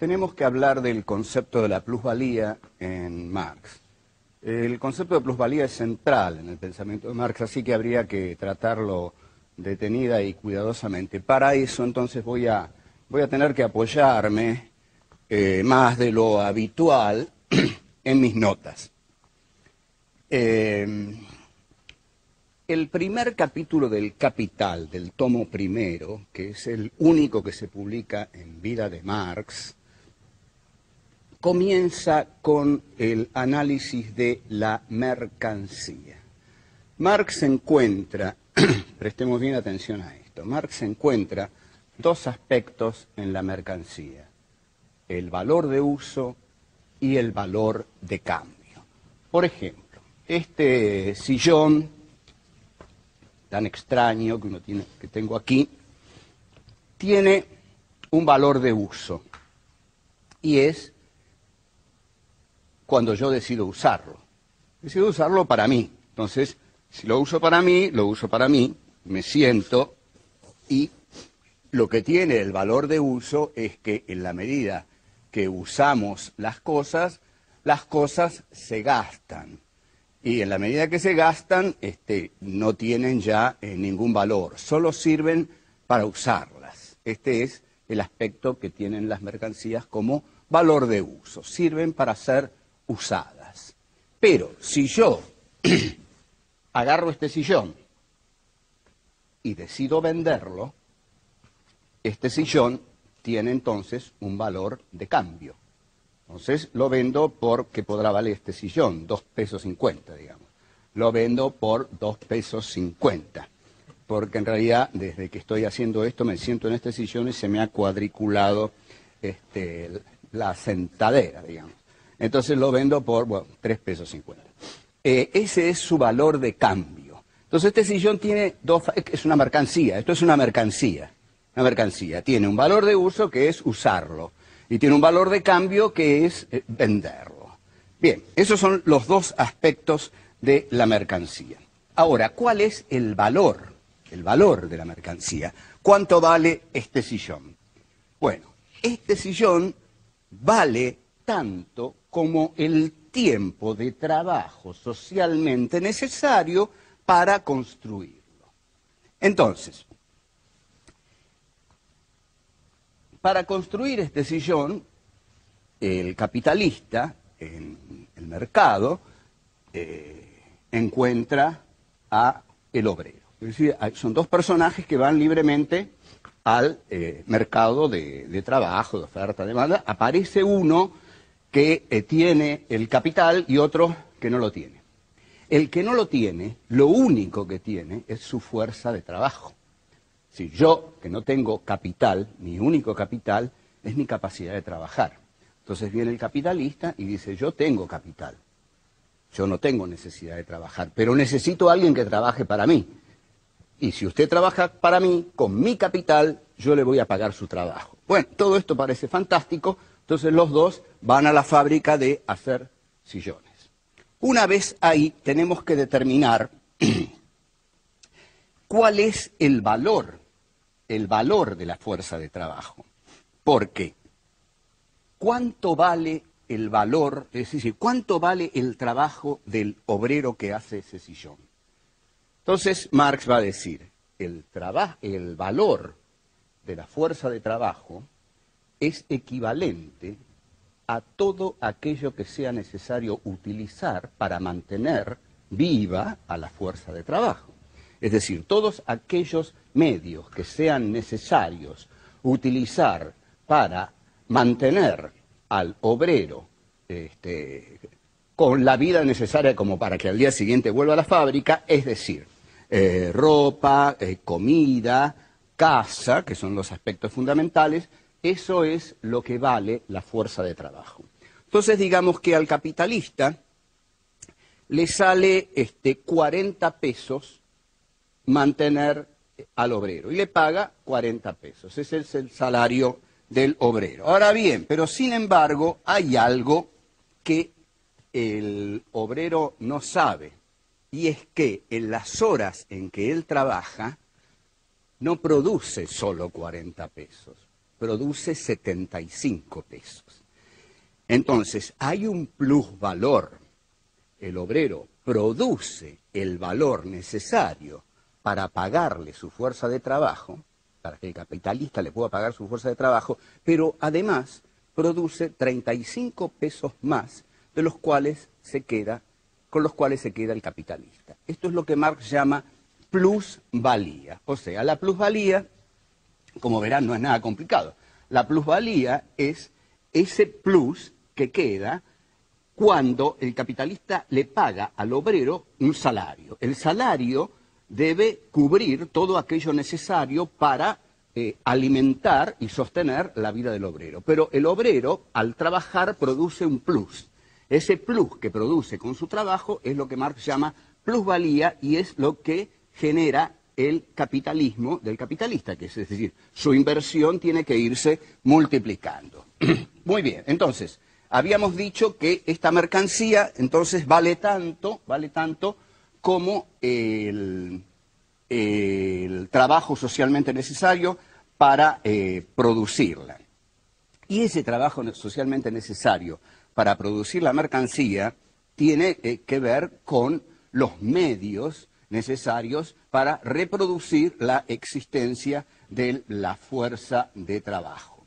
tenemos que hablar del concepto de la plusvalía en Marx. El concepto de plusvalía es central en el pensamiento de Marx, así que habría que tratarlo detenida y cuidadosamente. Para eso entonces voy a, voy a tener que apoyarme eh, más de lo habitual en mis notas. Eh, el primer capítulo del Capital, del tomo primero, que es el único que se publica en vida de Marx, comienza con el análisis de la mercancía. Marx encuentra, prestemos bien atención a esto, Marx encuentra dos aspectos en la mercancía, el valor de uso y el valor de cambio. Por ejemplo, este sillón tan extraño que tengo aquí, tiene un valor de uso. Y es cuando yo decido usarlo. Decido usarlo para mí. Entonces, si lo uso para mí, lo uso para mí, me siento y lo que tiene el valor de uso es que en la medida que usamos las cosas, las cosas se gastan y en la medida que se gastan, este, no tienen ya eh, ningún valor, solo sirven para usarlas. Este es el aspecto que tienen las mercancías como valor de uso, sirven para ser usadas. Pero si yo agarro este sillón y decido venderlo, este sillón tiene entonces un valor de cambio. Entonces lo vendo por, que podrá valer este sillón? Dos pesos cincuenta, digamos. Lo vendo por dos pesos cincuenta. Porque en realidad, desde que estoy haciendo esto, me siento en este sillón y se me ha cuadriculado este, la sentadera, digamos. Entonces lo vendo por, bueno, tres pesos cincuenta. Eh, ese es su valor de cambio. Entonces este sillón tiene dos, es una mercancía, esto es una mercancía, una mercancía. Tiene un valor de uso que es usarlo y tiene un valor de cambio que es eh, venderlo. Bien, esos son los dos aspectos de la mercancía. Ahora, ¿cuál es el valor? El valor de la mercancía. ¿Cuánto vale este sillón? Bueno, este sillón vale tanto como el tiempo de trabajo socialmente necesario para construirlo. Entonces, Para construir este sillón, el capitalista en el mercado eh, encuentra a el obrero. Es decir, son dos personajes que van libremente al eh, mercado de, trabajo, de oferta, de demanda. Aparece uno que eh, tiene el capital y otro que no lo tiene. El que no lo tiene, lo único que tiene es su fuerza de trabajo. Si yo, que no tengo capital, mi único capital, es mi capacidad de trabajar. Entonces viene el capitalista y dice, yo tengo capital. Yo no tengo necesidad de trabajar, pero necesito a alguien que trabaje para mí. Y si usted trabaja para mí, con mi capital, yo le voy a pagar su trabajo. Bueno, todo esto parece fantástico, entonces los dos van a la fábrica de hacer sillones. Una vez ahí, tenemos que determinar cuál es el valor el valor de la fuerza de trabajo. Porque, ¿cuánto vale el valor, es decir, cuánto vale el trabajo del obrero que hace ese sillón? Entonces, Marx va a decir, el, el valor de la fuerza de trabajo es equivalente a todo aquello que sea necesario utilizar para mantener viva a la fuerza de trabajo. Es decir, todos aquellos medios que sean necesarios utilizar para mantener al obrero este, con la vida necesaria como para que al día siguiente vuelva a la fábrica, es decir, eh, ropa, eh, comida, casa, que son los aspectos fundamentales, eso es lo que vale la fuerza de trabajo. Entonces digamos que al capitalista le sale este, 40 pesos mantener al obrero y le paga 40 pesos. Ese es el salario del obrero. Ahora bien, pero sin embargo hay algo que el obrero no sabe y es que en las horas en que él trabaja no produce solo 40 pesos, produce 75 pesos. Entonces, hay un plusvalor. El obrero produce el valor necesario para pagarle su fuerza de trabajo, para que el capitalista le pueda pagar su fuerza de trabajo, pero además produce 35 pesos más de los cuales se queda, con los cuales se queda el capitalista. Esto es lo que Marx llama plusvalía. O sea, la plusvalía, como verán, no es nada complicado. La plusvalía es ese plus que queda cuando el capitalista le paga al obrero un salario. El salario debe cubrir todo aquello necesario para eh, alimentar y sostener la vida del obrero. Pero el obrero, al trabajar, produce un plus. Ese plus que produce con su trabajo es lo que Marx llama plusvalía y es lo que genera el capitalismo del capitalista, que es, decir, su inversión tiene que irse multiplicando. Muy bien, entonces, habíamos dicho que esta mercancía entonces vale tanto, vale tanto como el, trabajo socialmente necesario para eh, producirla. Y ese trabajo socialmente necesario para producir la mercancía tiene eh, que ver con los medios necesarios para reproducir la existencia de la fuerza de trabajo.